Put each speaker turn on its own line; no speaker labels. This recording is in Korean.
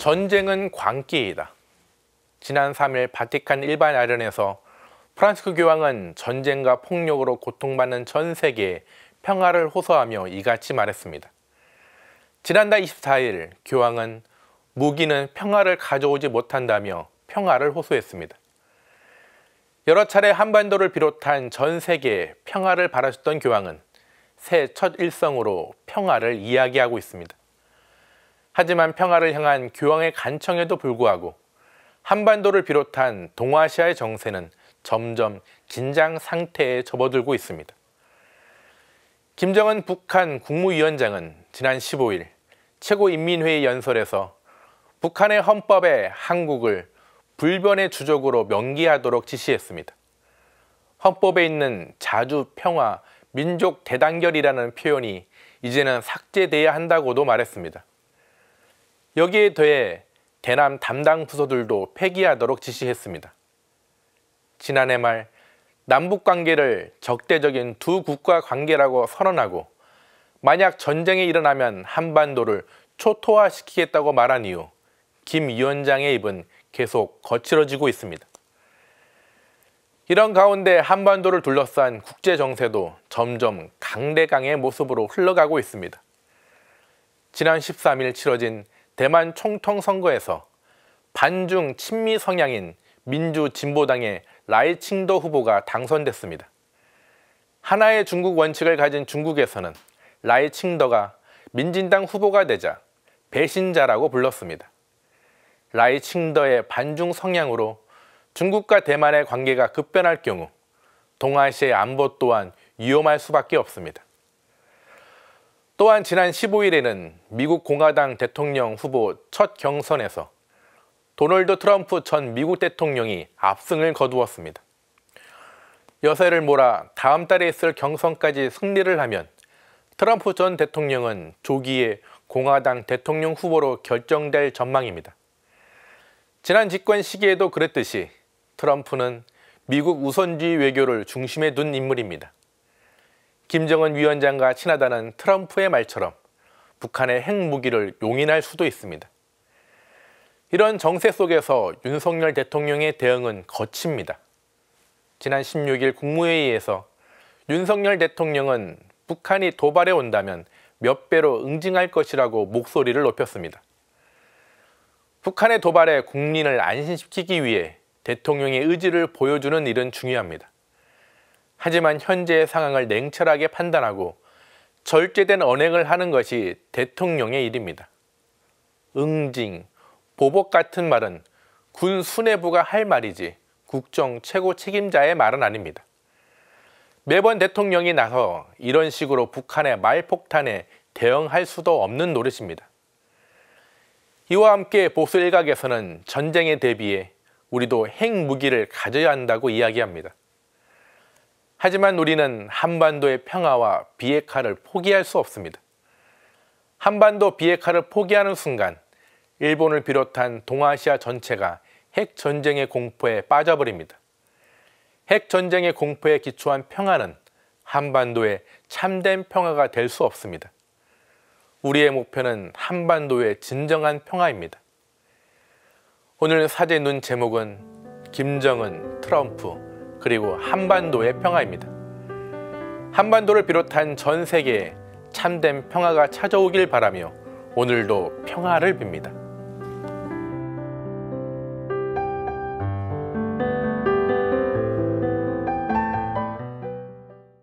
전쟁은 광기이다. 지난 3일 바티칸 일반 아련에서 프란스크 교황은 전쟁과 폭력으로 고통받는 전 세계에 평화를 호소하며 이같이 말했습니다. 지난달 24일 교황은 무기는 평화를 가져오지 못한다며 평화를 호소했습니다. 여러 차례 한반도를 비롯한 전 세계에 평화를 바라셨던 교황은 새 첫 일성으로 평화를 이야기하고 있습니다. 하지만 평화를 향한 교황의 간청에도 불구하고 한반도를 비롯한 동아시아의 정세는 점점 긴장 상태에 접어들고 있습니다. 김정은 북한 국무위원장은 지난 15일 최고인민회의 연설에서 북한의 헌법에 한국을 불변의 주적으로 명기하도록 지시했습니다. 헌법에 있는 자주 평화, 민족 대단결이라는 표현이 이제는 삭제돼야 한다고도 말했습니다. 여기에 더해 대남 담당 부서들도 폐기하도록 지시했습니다. 지난해 말 남북 관계를 적대적인 두 국가 관계라고 선언하고 만약 전쟁이 일어나면 한반도를 초토화시키겠다고 말한 이후 김 위원장의 입은 계속 거칠어지고 있습니다. 이런 가운데 한반도를 둘러싼 국제 정세도 점점 강대강의 모습으로 흘러가고 있습니다. 지난 13일 치러진 대만 총통 선거에서 반중 친미 성향인 민주진보당의 라이칭도 후보가 당선됐습니다. 하나의 중국 원칙을 가진 중국에서는 라이칭더가 민진당 후보가 되자 배신자라고 불렀습니다. 라이칭더의 반중 성향으로 중국과 대만의 관계가 급변할 경우 동아시아의 안보 또한 위험할 수밖에 없습니다. 또한 지난 15일에는 미국 공화당 대통령 후보 첫 경선에서 도널드 트럼프 전 미국 대통령이 압승을 거두었습니다. 여세를 몰아 다음 달에 있을 경선까지 승리를 하면 트럼프 전 대통령은 조기에 공화당 대통령 후보로 결정될 전망입니다. 지난 집권 시기에도 그랬듯이 트럼프는 미국 우선주의 외교를 중심에 둔 인물입니다. 김정은 위원장과 친하다는 트럼프의 말처럼 북한의 핵무기를 용인할 수도 있습니다. 이런 정세 속에서 윤석열 대통령의 대응은 거칩니다. 지난 16일 국무회의에서 윤석열 대통령은 북한이 도발해 온다면 몇 배로 응징할 것이라고 목소리를 높였습니다. 북한의 도발에 국민을 안심시키기 위해 대통령의 의지를 보여주는 일은 중요합니다. 하지만 현재의 상황을 냉철하게 판단하고 절제된 언행을 하는 것이 대통령의 일입니다. 응징, 보복 같은 말은 군 수뇌부가 할 말이지 국정 최고 책임자의 말은 아닙니다. 매번 대통령이 나서 이런 식으로 북한의 말폭탄에 대응할 수도 없는 노릇입니다. 이와 함께 보수 일각에서는 전쟁에 대비해 우리도 핵무기를 가져야 한다고 이야기합니다. 하지만 우리는 한반도의 평화와 비핵화를 포기할 수 없습니다. 한반도 비핵화를 포기하는 순간 일본을 비롯한 동아시아 전체가 핵 전쟁의 공포에 빠져버립니다. 핵 전쟁의 공포에 기초한 평화는 한반도의 참된 평화가 될 수 없습니다. 우리의 목표는 한반도의 진정한 평화입니다. 오늘 사제 눈 제목은 김정은, 트럼프, 그리고 한반도의 평화입니다. 한반도를 비롯한 전 세계에 참된 평화가 찾아오길 바라며 오늘도 평화를 빕니다.